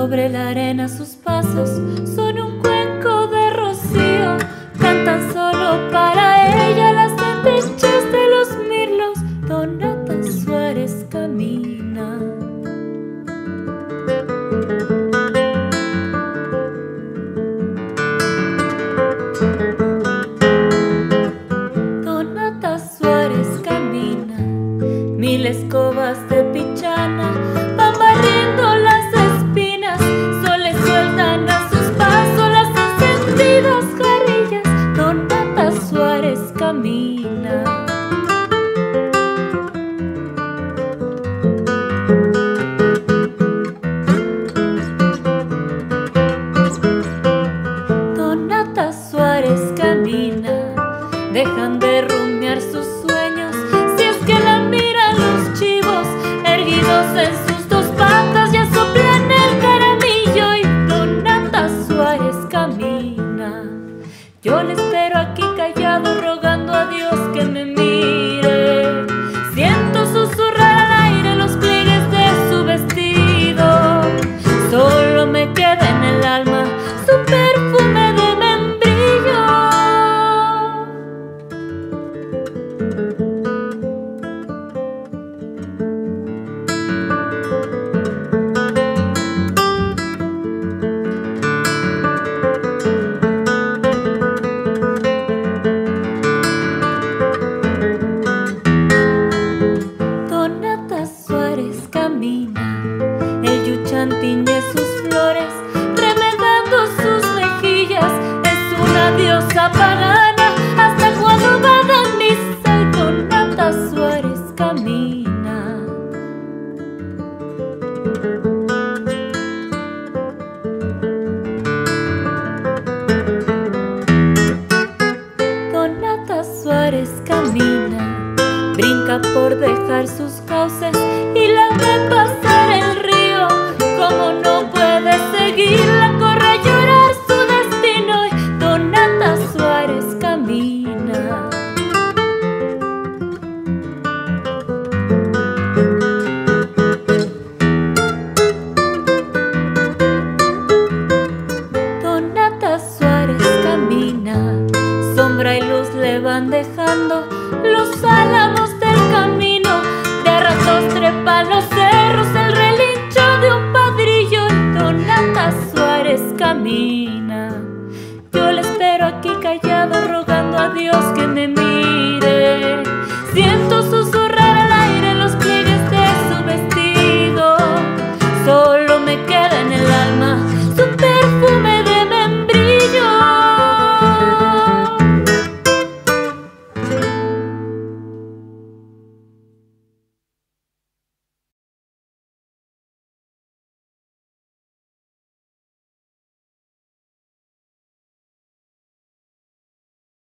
Sobre la arena sus pasos son un cuenco de rocío. Cantan solo para ella las antichas de los mirlos. Donata Suárez camina. Donata Suárez camina, mil escobas de pichana Dios que me mire. Suárez camina. Donata Suárez camina, brinca por dejar sus cauces y la ve pasar el río. Como no puede seguirla, corre a llorar su destino Donata Suárez camina. callado rogando a Dios que me mire. Siento su